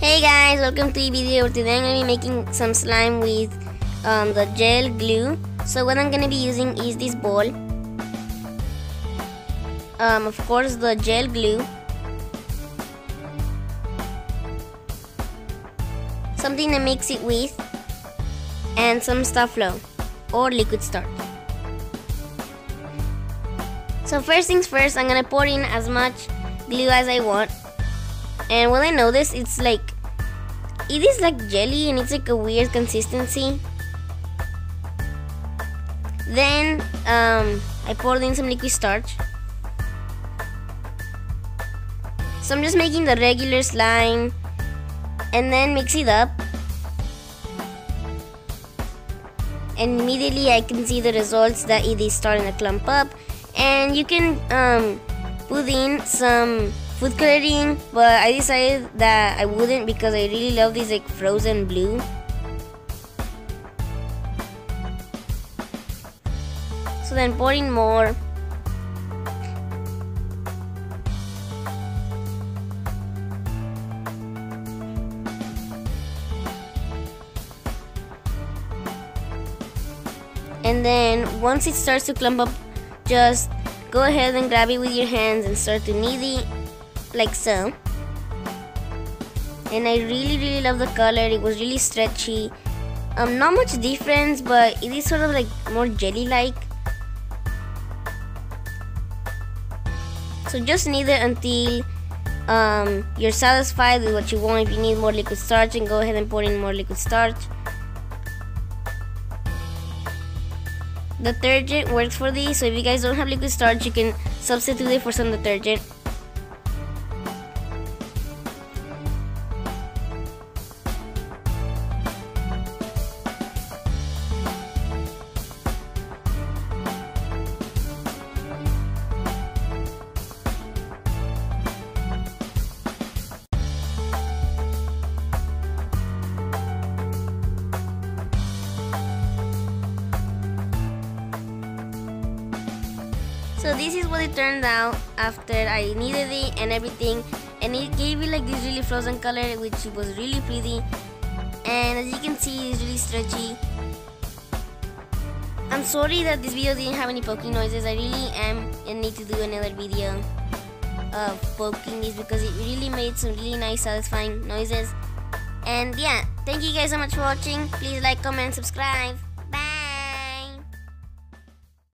Hey guys, welcome to the video. Today I'm going to be making some slime with um, the gel glue. So what I'm going to be using is this ball. Um, of course the gel glue. Something to mix it with. And some Sta-Flo or liquid starch. So first things first, I'm going to pour in as much glue as I want and when I noticed it's like it is like jelly and it's like a weird consistency. Then um, I poured in some liquid starch. So I'm just making the regular slime and then mix it up. And immediately I can see the results that it is starting to clump up. And you can um, put in some food coloring but I decided that I wouldn't because I really love this like frozen blue. So then pouring more. And then once it starts to clump up just go ahead and grab it with your hands and start to knead it like so and I really really love the color. It was really stretchy. Um not much difference but it is sort of like more jelly like so just knead it until um, you're satisfied with what you want. If you need more liquid starch and go ahead and pour in more liquid starch. The detergent works for these so if you guys don't have liquid starch you can substitute it for some detergent So this is what it turned out after I kneaded it and everything and it gave it like this really frozen color which was really pretty and as you can see it's really stretchy. I'm sorry that this video didn't have any poking noises. I really am and need to do another video of poking this because it really made some really nice satisfying noises. And yeah, thank you guys so much for watching. Please like, comment, subscribe.